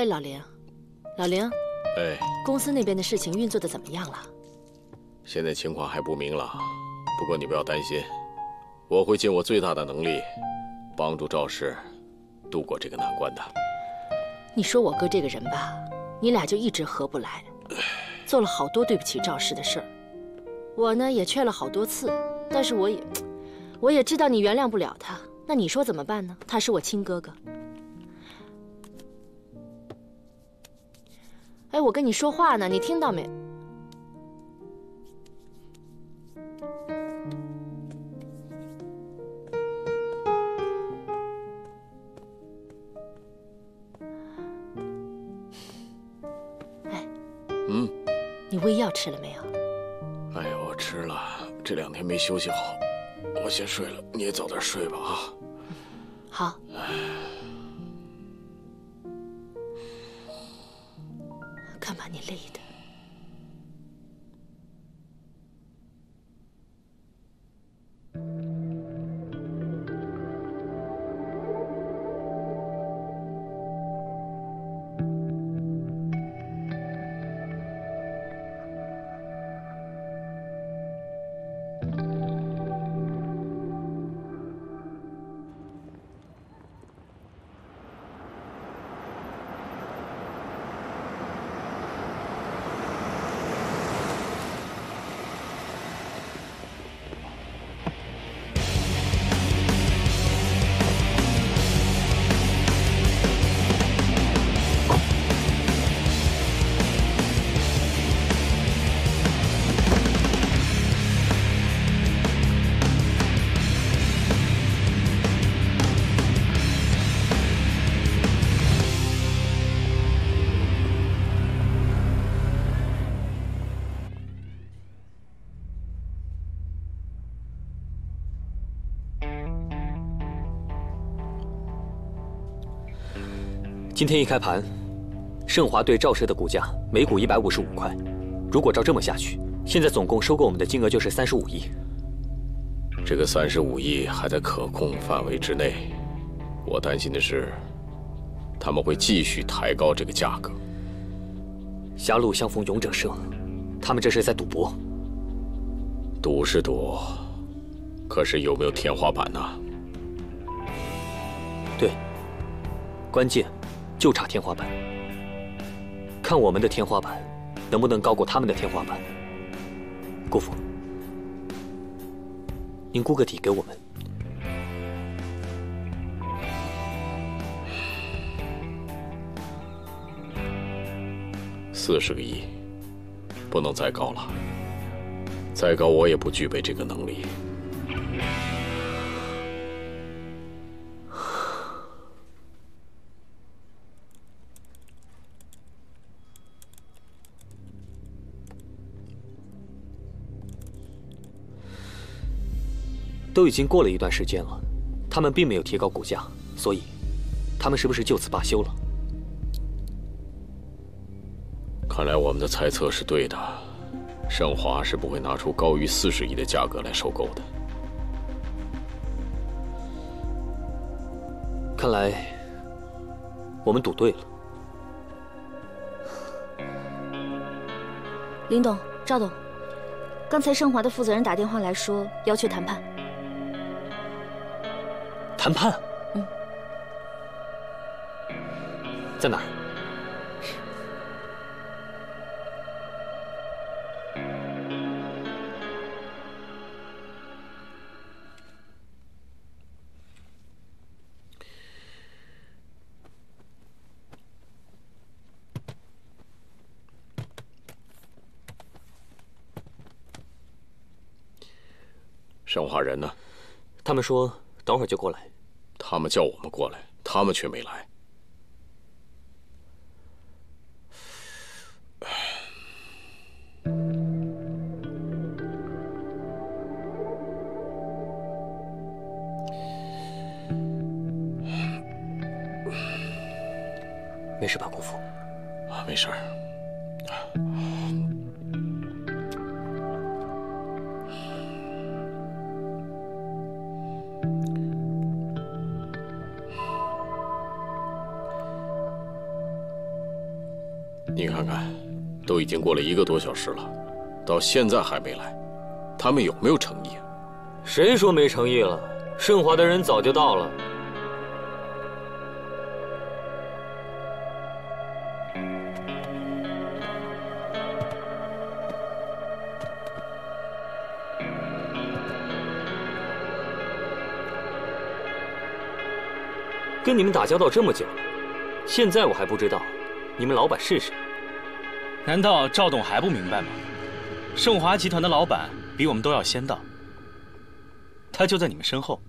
哎，老林，老林，哎，公司那边的事情运作的怎么样了？现在情况还不明朗，不过你不要担心，我会尽我最大的能力，帮助赵氏度过这个难关的。你说我哥这个人吧，你俩就一直合不来，做了好多对不起赵氏的事儿。我呢也劝了好多次，但是我也，我也知道你原谅不了他。那你说怎么办呢？他是我亲哥哥。哎，我跟你说话呢，你听到没？嗯，你胃药吃了没有？哎呀，我吃了，这两天没休息好，我先睡了，你也早点睡吧啊。好。看把你累的。今天一开盘，盛华对赵氏的股价每股一百五十五块。如果照这么下去，现在总共收购我们的金额就是三十五亿。这个三十五亿还在可控范围之内，我担心的是，他们会继续抬高这个价格。狭路相逢勇者胜，他们这是在赌博。赌是赌，可是有没有天花板呢？对，关键就差天花板，看我们的天花板能不能高过他们的天花板。姑父，您估个底给我们。四十个亿，不能再高了。再高，我也不具备这个能力。都已经过了一段时间了，他们并没有提高股价，所以，他们是不是就此罢休了？看来我们的猜测是对的，盛华是不会拿出高于四十亿的价格来收购的。看来，我们赌对了。林董、赵董，刚才盛华的负责人打电话来说，要求谈判。谈判？嗯，在哪儿？盛华人呢？他们说等会儿就过来。他们叫我们过来，他们却没来。没事吧，姑父？啊，没事儿。已经过了一个多小时了，到现在还没来，他们有没有诚意啊？谁说没诚意了？盛华的人早就到了。跟你们打交道这么久，现在我还不知道你们老板是谁。难道赵董还不明白吗？盛华集团的老板比我们都要先到，他就在你们身后。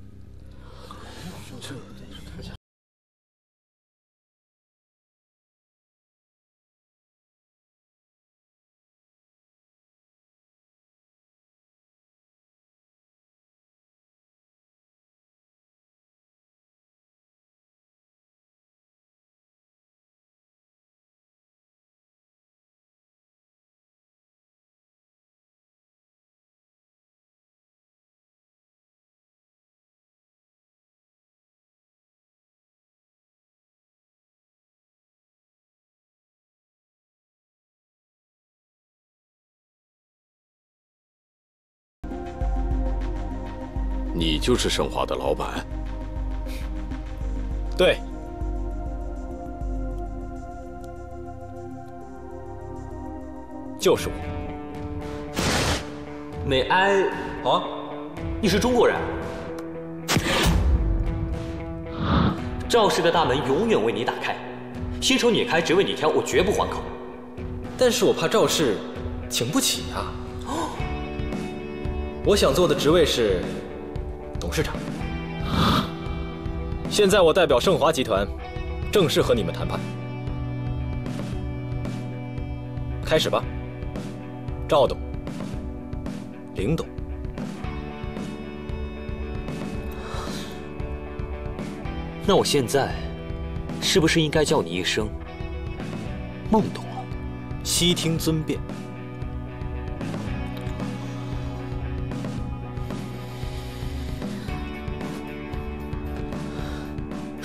你就是盛华的老板？对。就是我。美埃啊，你是中国人？赵氏的大门永远为你打开，新仇你开，职位你挑，我绝不还口。但是我怕赵氏请不起呀。我想做的职位是董事长。现在我代表盛华集团，正式和你们谈判。开始吧，赵董、林董。那我现在是不是应该叫你一声孟董了？悉听尊便。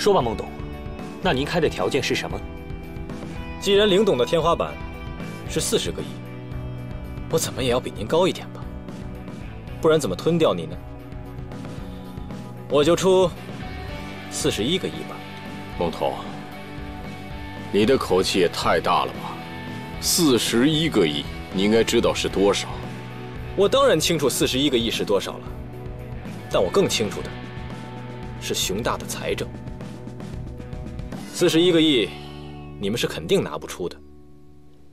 说吧，孟董，那您开的条件是什么？既然林董的天花板是四十个亿，我怎么也要比您高一点吧？不然怎么吞掉你呢？我就出四十一个亿吧。孟总，你的口气也太大了吧！四十一个亿，你应该知道是多少。我当然清楚四十一个亿是多少了，但我更清楚的是熊大的财政。四十一个亿，你们是肯定拿不出的，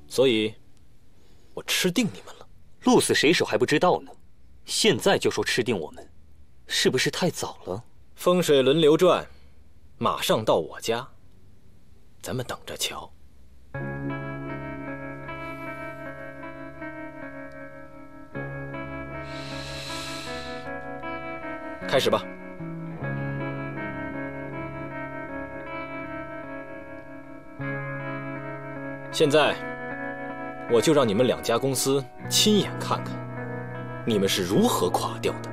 所以，我吃定你们了。鹿死谁手还不知道呢，现在就说吃定我们，是不是太早了？风水轮流转，马上到我家，咱们等着瞧。开始吧。现在，我就让你们两家公司亲眼看看，你们是如何垮掉的，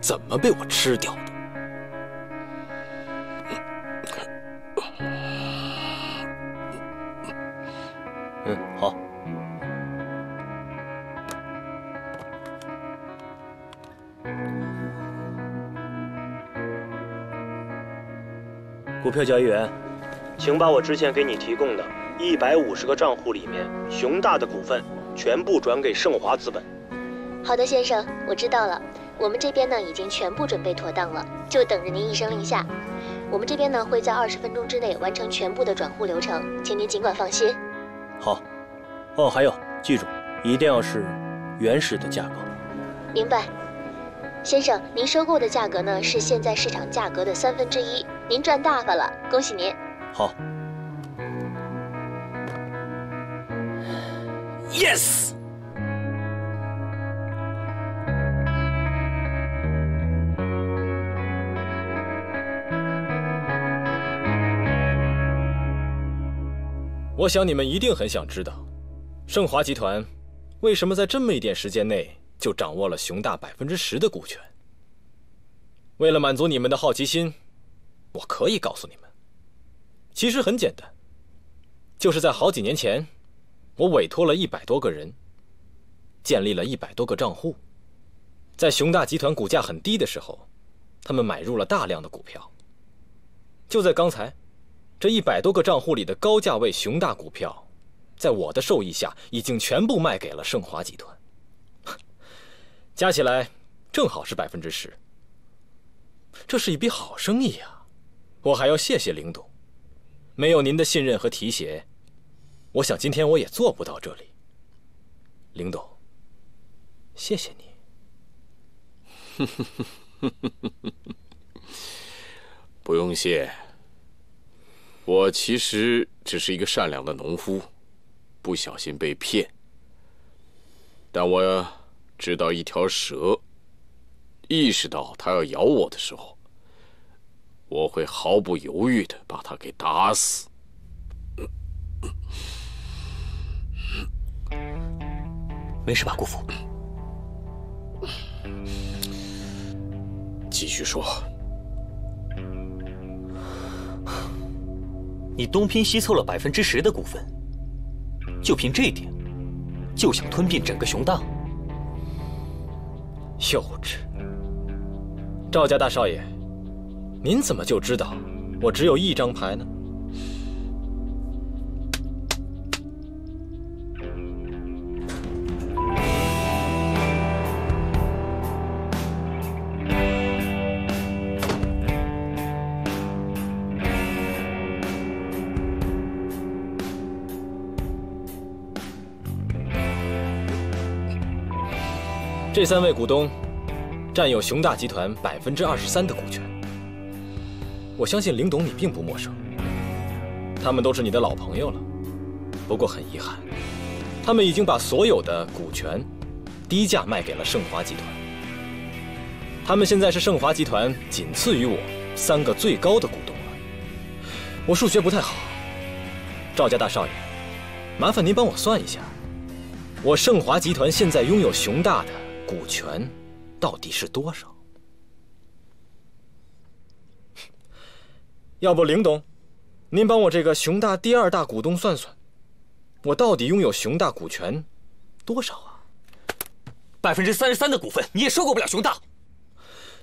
怎么被我吃掉的。嗯，好。股票交易员，请把我之前给你提供的一百五十个账户里面熊大的股份全部转给盛华资本。好的，先生，我知道了。我们这边呢已经全部准备妥当了，就等着您一声令下。我们这边呢会在二十分钟之内完成全部的转户流程，请您尽管放心。好。哦，还有，记住，一定要是原始的价格。明白。先生，您收购的价格呢是现在市场价格的三分之一，您赚大发了，恭喜您。好。Yes。我想你们一定很想知道，盛华集团为什么在这么一点时间内就掌握了熊大百分之十的股权。为了满足你们的好奇心，我可以告诉你们，其实很简单，就是在好几年前，我委托了一百多个人，建立了一百多个账户，在熊大集团股价很低的时候，他们买入了大量的股票。就在刚才。这一百多个账户里的高价位熊大股票，在我的授意下，已经全部卖给了盛华集团。加起来正好是百分之十。这是一笔好生意呀！我还要谢谢林董，没有您的信任和提携，我想今天我也做不到这里。林董，谢谢你。不用谢。我其实只是一个善良的农夫，不小心被骗。但我知道一条蛇，意识到它要咬我的时候，我会毫不犹豫的把它给打死。没事吧，姑父？继续说。你东拼西凑了百分之十的股份，就凭这点，就想吞并整个熊大？幼稚！赵家大少爷，您怎么就知道我只有一张牌呢？这三位股东占有熊大集团百分之二十三的股权。我相信林董你并不陌生，他们都是你的老朋友了。不过很遗憾，他们已经把所有的股权低价卖给了盛华集团。他们现在是盛华集团仅次于我三个最高的股东了。我数学不太好，赵家大少爷，麻烦您帮我算一下，我盛华集团现在拥有熊大的。股权到底是多少？要不林董，您帮我这个熊大第二大股东算算，我到底拥有熊大股权多少啊？百分之三十三的股份你也收购不了熊大。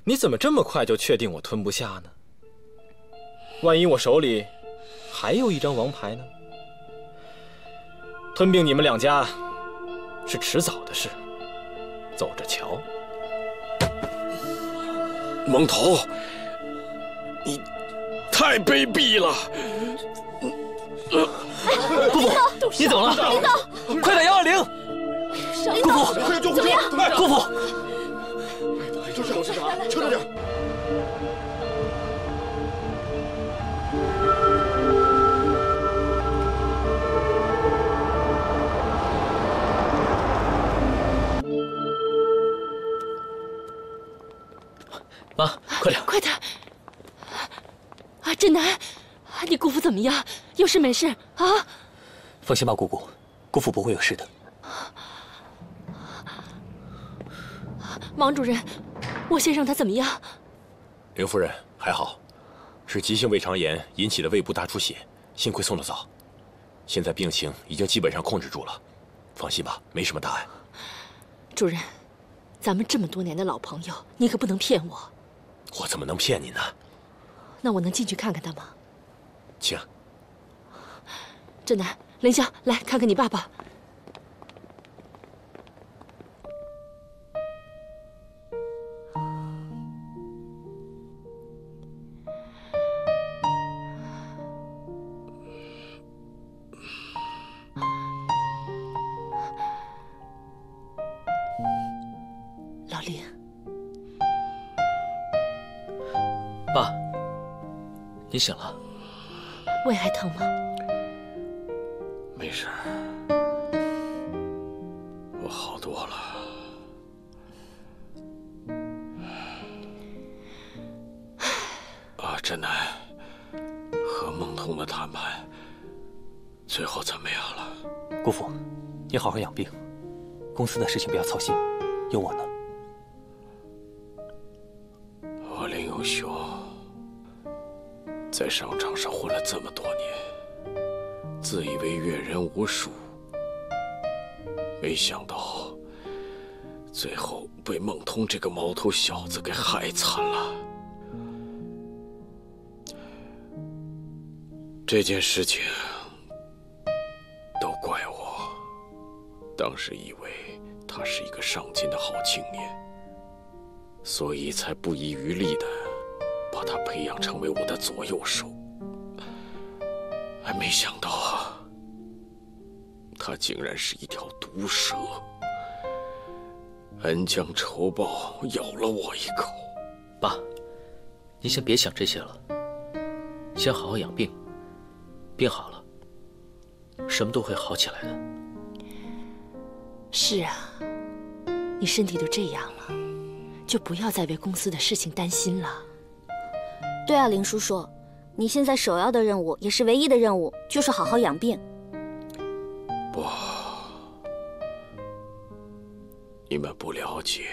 你怎么这么快就确定我吞不下呢？万一我手里还有一张王牌呢。吞并你们两家是迟早的事，走着瞧。蒙头，你太卑鄙了！姑父，你怎么了？快打幺二零！姑父，快救护车！姑父，就是董事长，车着点。妈，快点！快点！啊，振南，你姑父怎么样？有事没事啊？放心吧，姑姑，姑父不会有事的。王主任，我先生他怎么样？刘夫人还好，是急性胃肠炎引起的胃部大出血，幸亏送得早，现在病情已经基本上控制住了，放心吧，没什么大碍。主任，咱们这么多年的老朋友，你可不能骗我。我怎么能骗你呢？那我能进去看看他吗？请。振南、凌霄，来看看你爸爸。你醒了？胃还疼吗？没事，我好多了。啊，真南，和孟通的谈判最后怎么样了？姑父，你好好养病，公司的事情不要操心，有我呢。我林永雄在商场上混了这么多年，自以为阅人无数，没想到最后被孟通这个毛头小子给害惨了。这件事情都怪我，当时以为他是一个上进的好青年。所以才不遗余力的把他培养成为我的左右手，还没想到啊，他竟然是一条毒蛇，恩将仇报，咬了我一口。爸，您先别想这些了，先好好养病，病好了，什么都会好起来的。是啊，你身体都这样了。就不要再为公司的事情担心了。对啊，林叔叔，你现在首要的任务也是唯一的任务，就是好好养病。不，你们不了解，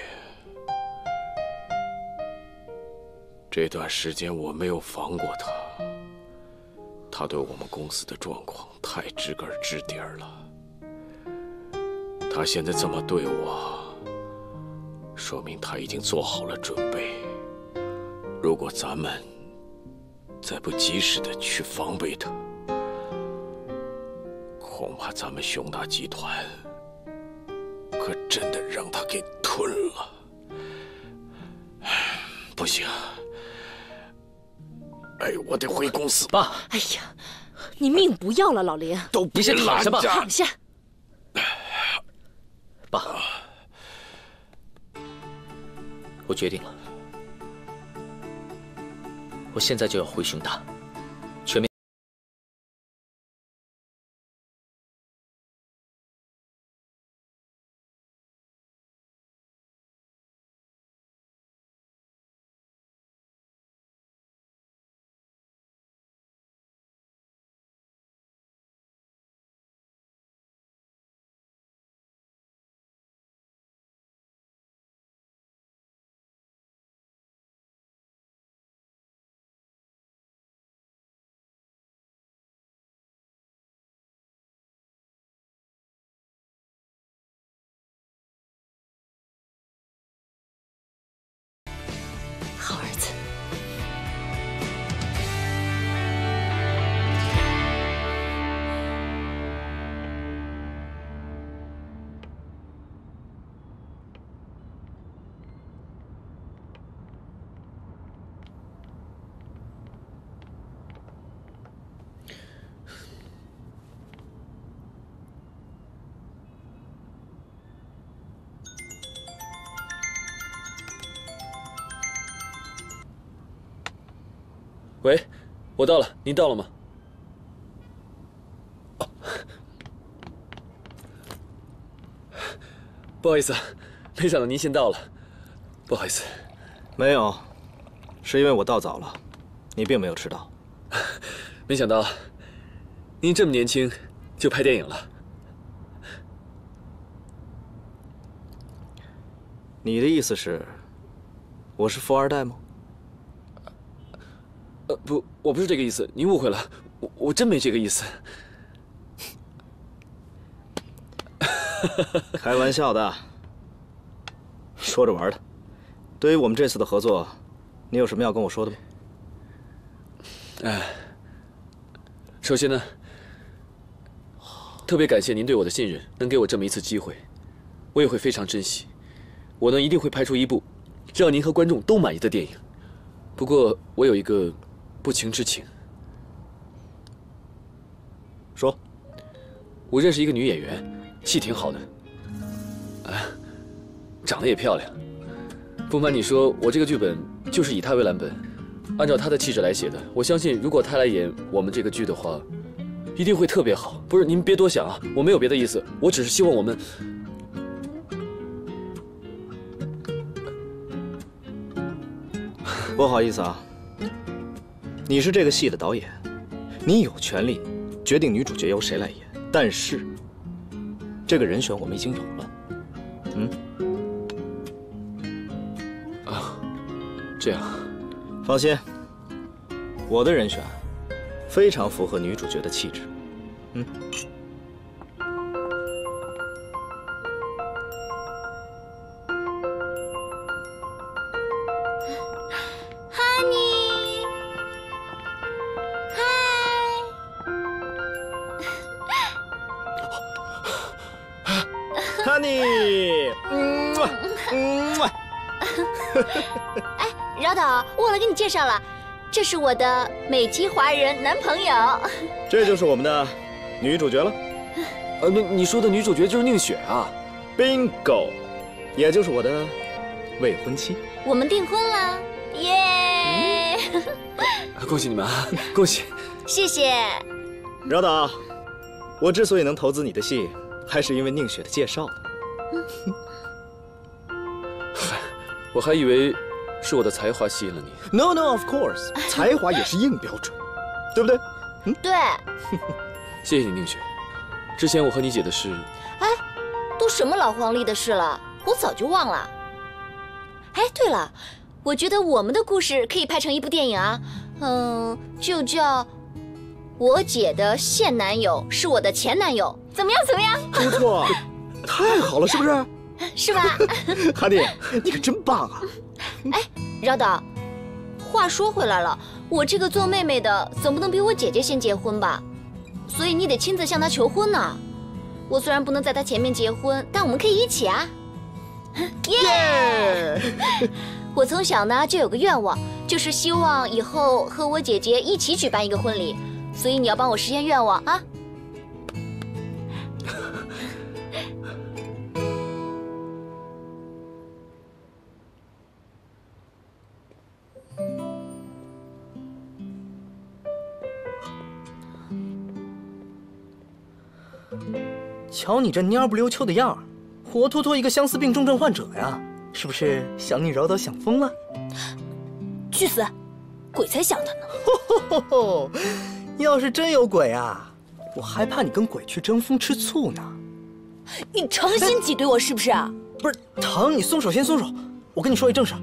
这段时间我没有防过他，他对我们公司的状况太知根知底了。他现在这么对我。说明他已经做好了准备。如果咱们再不及时的去防备他，恐怕咱们熊大集团可真的让他给吞了。不行，哎，我得回公司。爸，哎呀，你命不要了，老林，都你先躺下吧，躺下。爸。我决定了，我现在就要回熊大，好儿子。我到了，您到了吗？哦不好意思啊，没想到您先到了，不好意思。没有，是因为我到早了，你并没有迟到。没想到您这么年轻就拍电影了。你的意思是，我是富二代吗？呃，不，我不是这个意思，您误会了，我我真没这个意思。开玩笑的，说着玩的。对于我们这次的合作，你有什么要跟我说的吗？哎，首先呢，特别感谢您对我的信任，能给我这么一次机会，我也会非常珍惜。我呢一定会拍出一部让您和观众都满意的电影。不过我有一个不情之请，说，我认识一个女演员，戏挺好的，啊，长得也漂亮。不瞒你说，我这个剧本就是以她为蓝本，按照她的气质来写的。我相信，如果她来演我们这个剧的话，一定会特别好。不是，您别多想啊，我没有别的意思，我只是希望我们。不好意思啊，你是这个戏的导演，你有权利决定女主角由谁来演。但是，这个人选我们已经有了。嗯，啊，这样，放心，我的人选非常符合女主角的气质。嗯。这是我的美籍华人男朋友。这就是我们的女主角了。呃，那你说的女主角就是宁雪啊？Bingo，也就是我的未婚妻。我们订婚了，耶！恭喜你们啊，恭喜！谢谢。饶导，我之所以能投资你的戏，还是因为宁雪的介绍。嗨，我还以为是我的才华吸引了你。No no of course，才华也是硬标准，对不对？嗯，对。谢谢你，宁雪。之前我和你姐的事，哎，都什么老黄历的事了，我早就忘了。哎，对了，我觉得我们的故事可以拍成一部电影啊，嗯，就叫《我姐的现男友是我的前男友》，怎么样？怎么样？不错，太好了，是不是？是吧？哈尼，你可真棒啊！哎，饶导，话说回来了，我这个做妹妹的总不能比我姐姐先结婚吧？所以你得亲自向她求婚呢。我虽然不能在她前面结婚，但我们可以一起啊！耶！我从小呢就有个愿望，就是希望以后和我姐姐一起举办一个婚礼，所以你要帮我实现愿望啊！瞧你这蔫不溜秋的样儿，活脱脱一个相思病重症患者呀！是不是想你饶导想疯了？去死！鬼才想他呢！吼吼吼！要是真有鬼啊，我还怕你跟鬼去争风吃醋呢。你诚心挤兑我是不是啊？不是，疼！你松手，先松手。我跟你说一正事儿。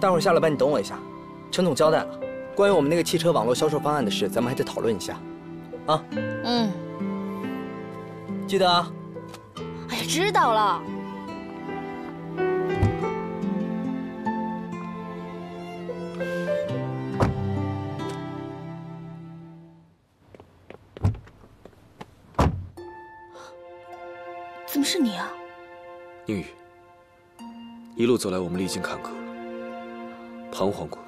待会儿下了班你等我一下，陈总交代了，关于我们那个汽车网络销售方案的事，咱们还得讨论一下。啊，嗯，记得啊。哎呀，知道了。怎么是你啊？宁宇，一路走来，我们历经坎坷，彷徨过，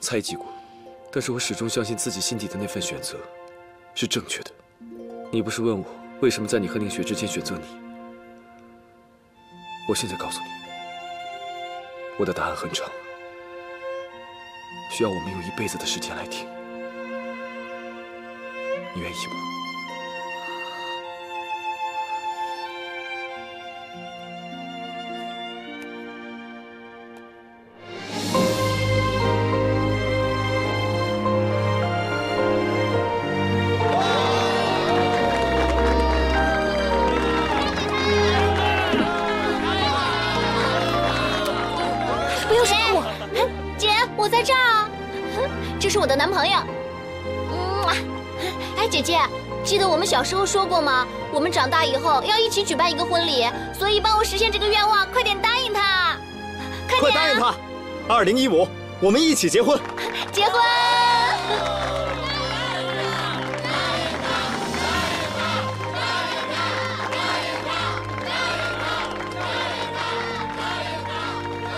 猜忌过，但是我始终相信自己心底的那份选择是正确的。你不是问我为什么在你和宁雪之间选择你？我现在告诉你，我的答案很长。需要我们用一辈子的时间来听。你愿意吗？的男朋友。嗯，哎，姐姐，记得我们小时候说过吗？我们长大以后要一起举办一个婚礼，所以帮我实现这个愿望，快点答应他！快点、啊，快答应他！二零一五，我们一起结婚。结婚！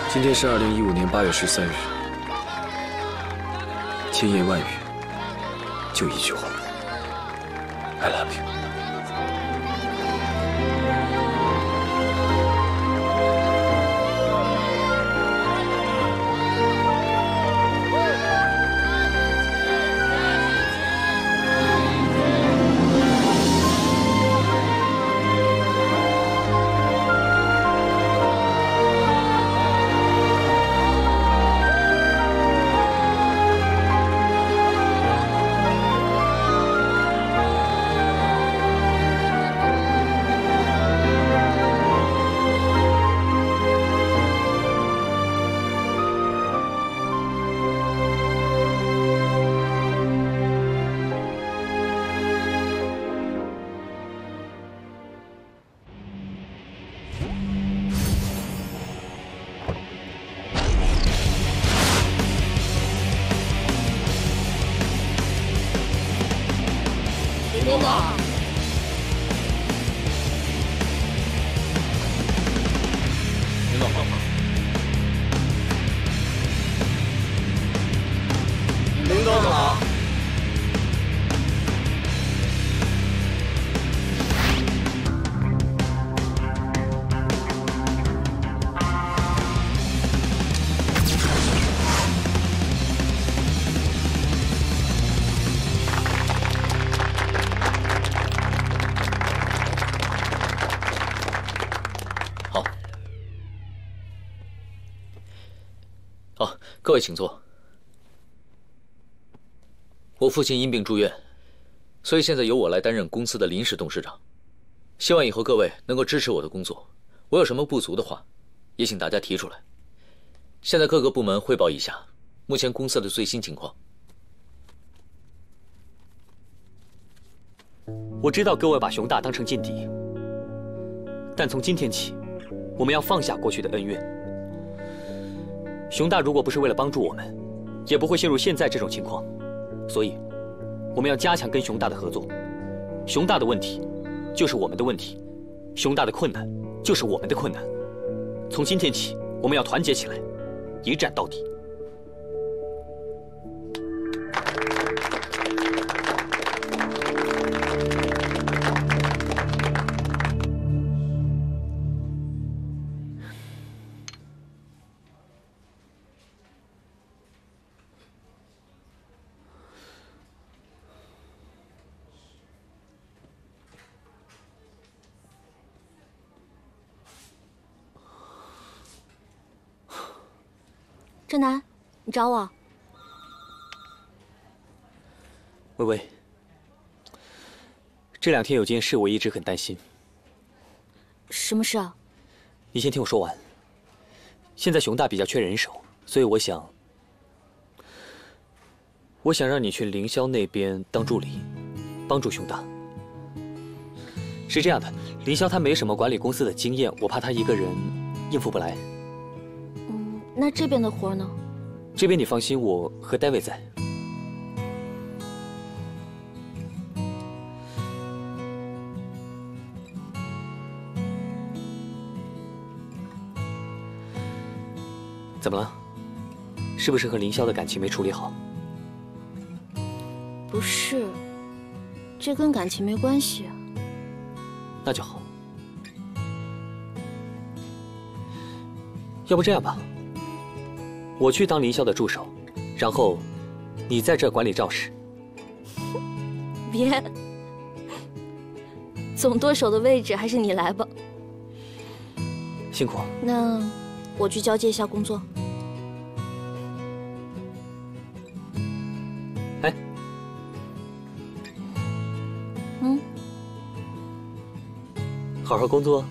今天是二零一五年八月十三日，千言万语，就一句话。各位请坐。我父亲因病住院，所以现在由我来担任公司的临时董事长。希望以后各位能够支持我的工作。我有什么不足的话，也请大家提出来。现在各个部门汇报一下目前公司的最新情况。我知道各位把熊大当成劲敌，但从今天起，我们要放下过去的恩怨。熊大如果不是为了帮助我们，也不会陷入现在这种情况。所以，我们要加强跟熊大的合作。熊大的问题，就是我们的问题；熊大的困难，就是我们的困难。从今天起，我们要团结起来，一战到底。你找我？微微，这两天有件事我一直很担心。什么事啊？你先听我说完。现在熊大比较缺人手，所以我想，我想让你去凌霄那边当助理，帮助熊大。是这样的，凌霄他没什么管理公司的经验，我怕他一个人应付不来。嗯，那这边的活呢？这边你放心，我和戴维在。怎么了？是不是和凌霄的感情没处理好？不是，这跟感情没关系啊。那就好。要不这样吧，我去当凌霄的助手，然后你在这管理赵氏。别，总舵手的位置还是你来吧。辛苦。那我去交接一下工作。哎，嗯，好好工作。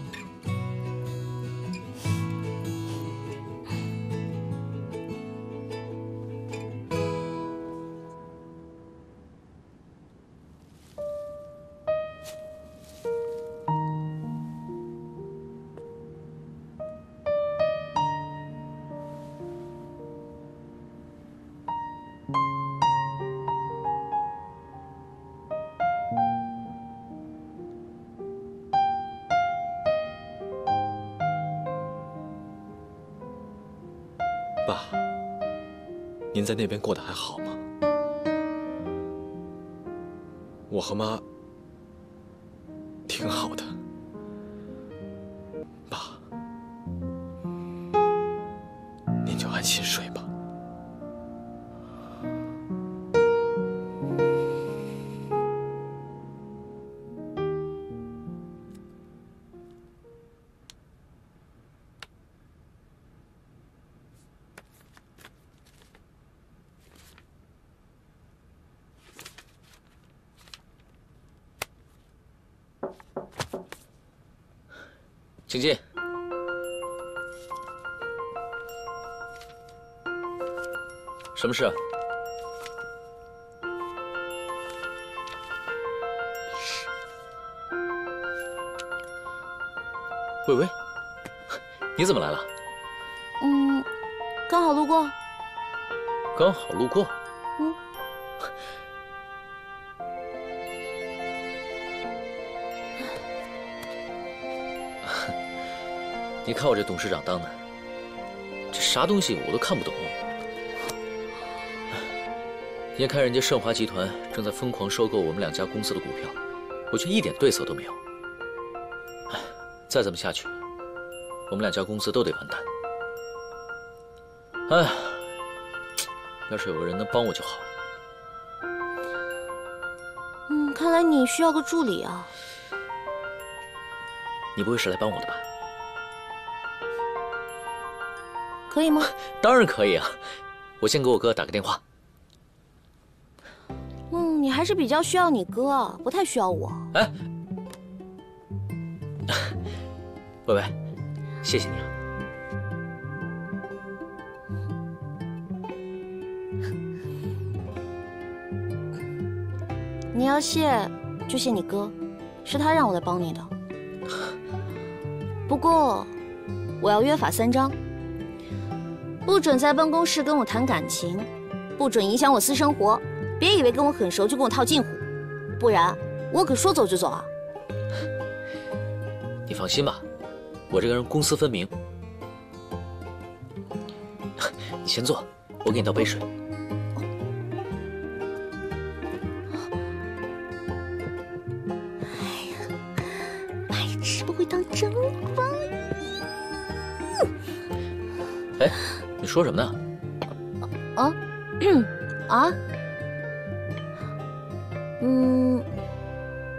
爸，您在那边过得还好吗？我和妈挺好的，么事啊？魏巍，你怎么来了？嗯，刚好路过。刚好路过。嗯。你看我这董事长当的，这啥东西我都看不懂。眼看人家盛华集团正在疯狂收购我们两家公司的股票，我却一点对策都没有。唉，再这么下去，我们两家公司都得完蛋。哎，要是有个人能帮我就好了。嗯，看来你需要个助理啊。你不会是来帮我的吧？可以吗？当然可以啊！我先给我哥打个电话。还是比较需要你哥，不太需要我。哎，薇薇，谢谢你啊！你要谢就谢你哥，是他让我来帮你的。不过，我要约法三章。不准在办公室跟我谈感情，不准影响我私生活。别以为跟我很熟就跟我套近乎，不然我可说走就走啊！你放心吧，我这个人公私分明。你先坐，我给你倒杯水。哎呀，白痴不会当真吧？哎。你说什么呢？嗯，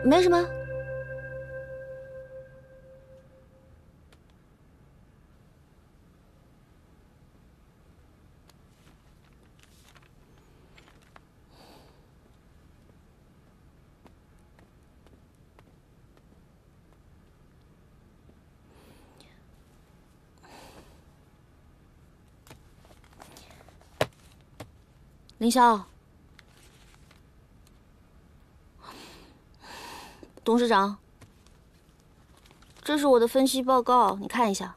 没什么。林霄，董事长，这是我的分析报告，你看一下。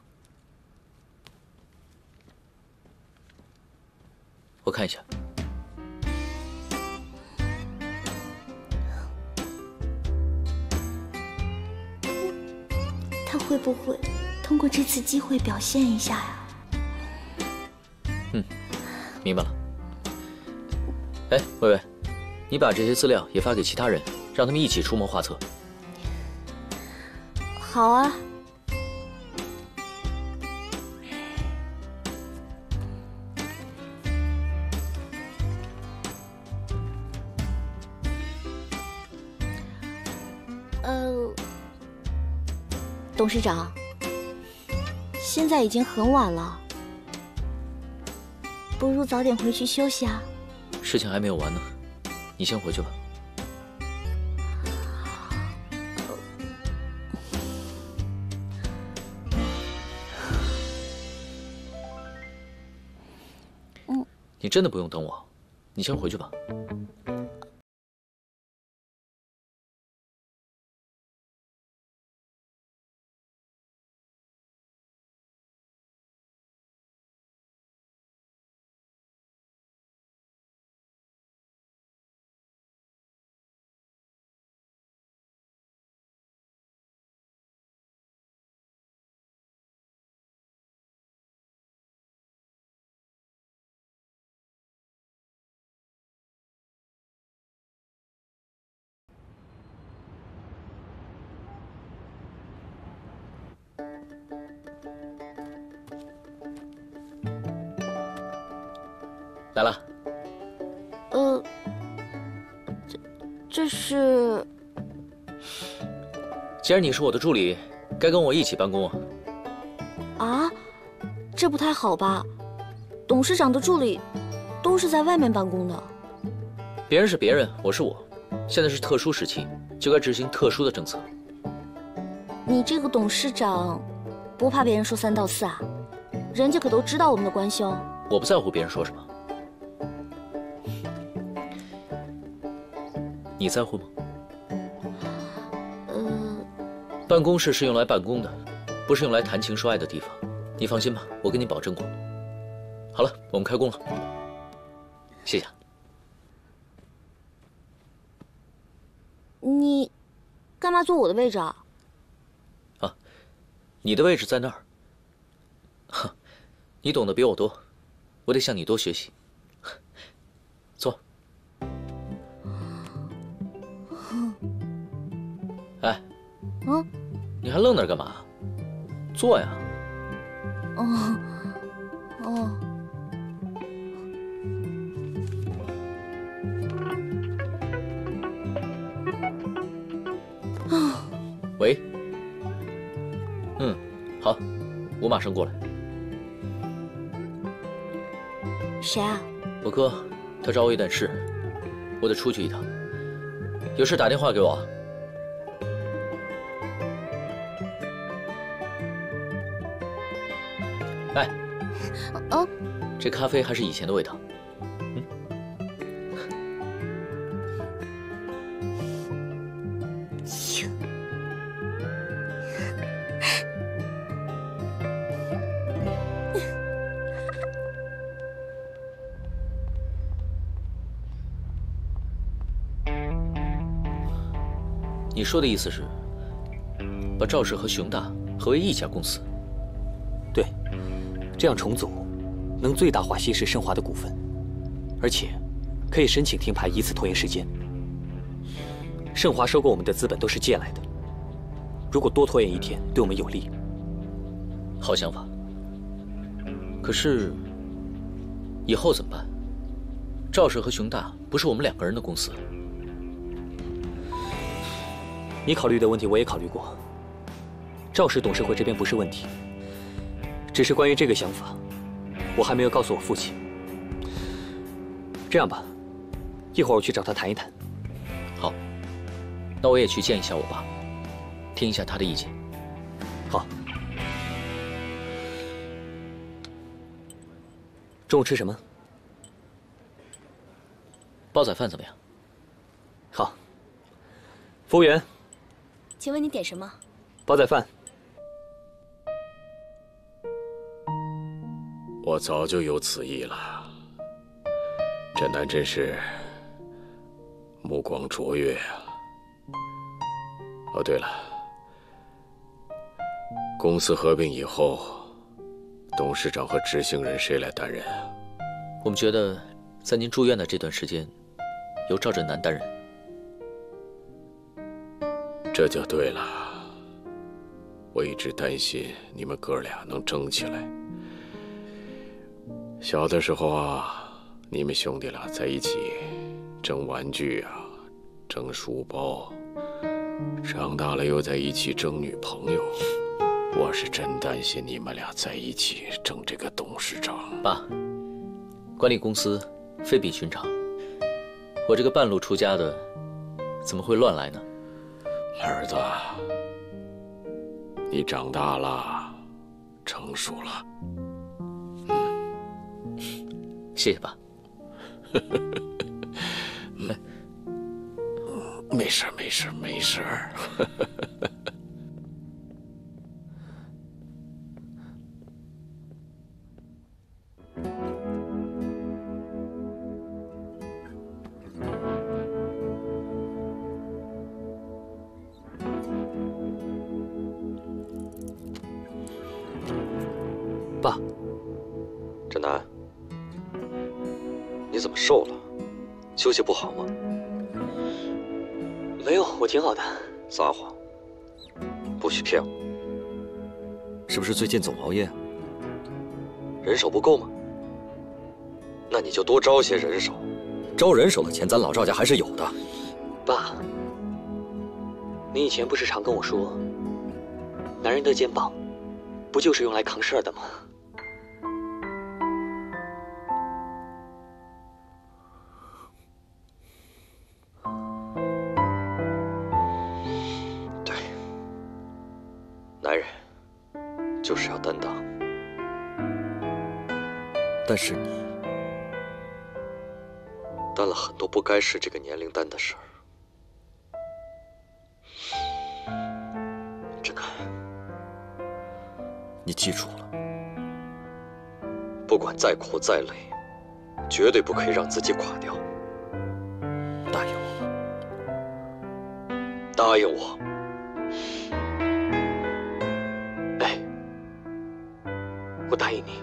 我看一下。他会不会通过这次机会表现一下呀？嗯，明白了。哎，薇薇，你把这些资料也发给其他人，让他们一起出谋划策。好啊。呃，董事长，现在已经很晚了，不如早点回去休息啊。事情还没有完呢，你先回去吧。你真的不用等我，你先回去吧。来了，呃，这这是 既然你是我的助理，该跟我一起办公啊。啊，这不太好吧？董事长的助理都是在外面办公的。别人是别人，我是我。现在是特殊时期，就该执行特殊的政策。你这个董事长，不怕别人说三道四啊？人家可都知道我们的关系哦。我不在乎别人说什么，你在乎吗？呃，办公室是用来办公的，不是用来谈情说爱的地方。你放心吧，我跟你保证过。好了，我们开工了。谢谢。你干嘛坐我的位置啊？啊你的位置在那儿。哼，你懂得比我多，我得向你多学习。嗯，你还愣那儿干嘛？坐呀。哦，哦，啊，喂。嗯，好，我马上过来。谁啊？我哥，他找我有点事，我得出去一趟。有事打电话给我这咖啡还是以前的味道。嗯你说的意思是，把赵氏和熊大合为一家公司？对，这样重组能最大化稀释盛华的股份，而且可以申请停牌，以此拖延时间。盛华收购我们的资本都是借来的，如果多拖延一天，对我们有利。好想法。可是以后怎么办？赵氏和熊大不是我们两个人的公司。你考虑的问题我也考虑过。赵氏董事会这边不是问题，只是关于这个想法，我还没有告诉我父亲。这样吧，一会儿我去找他谈一谈。好，那我也去见一下我爸，听一下他的意见。好。中午吃什么？煲仔饭怎么样？好。服务员，请问你点什么？煲仔饭。我早就有此意了。这男真是目光卓越啊！哦，对了，公司合并以后，董事长和执行人谁来担任啊？我们觉得，在您住院的这段时间，由赵振南担任。这就对了。我一直担心你们哥俩能争起来。小的时候啊，你们兄弟俩在一起争玩具啊，争书包；长大了又在一起争女朋友。我是真担心你们俩在一起争这个董事长。爸，管理公司非比寻常，我这个半路出家的，怎么会乱来呢？儿子，你长大了，成熟了。谢谢爸。没事，没事，没事。休息不好吗？没有，我挺好的。撒谎！不许骗我！是不是最近总熬夜？人手不够吗？那你就多招些人手。招人手的钱，咱老赵家还是有的。爸，你以前不是常跟我说，男人的肩膀，不就是用来扛事儿的吗？男人就是要担当。但是你担了很多不该是这个年龄担的事儿。真的，你记住了，不管再苦再累，绝对不可以让自己垮掉。答应我，答应我。我答应你。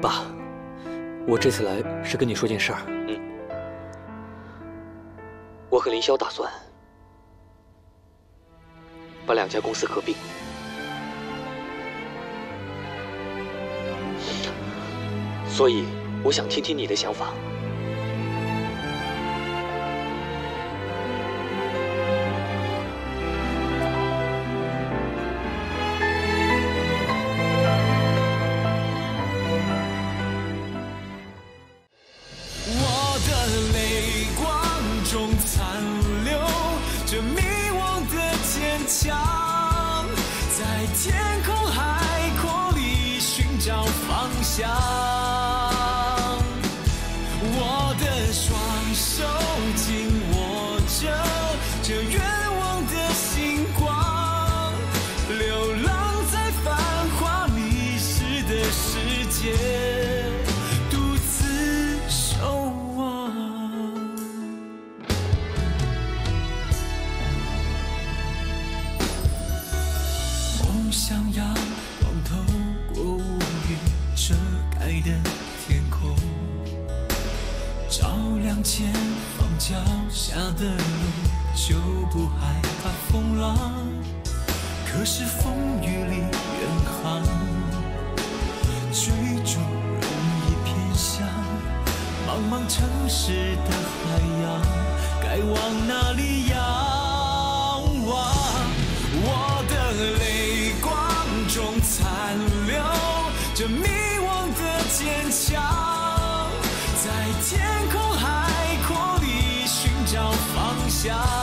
爸，我这次来是跟你说件事儿。嗯，我和林霄打算把两家公司合并，所以我想听听你的想法。方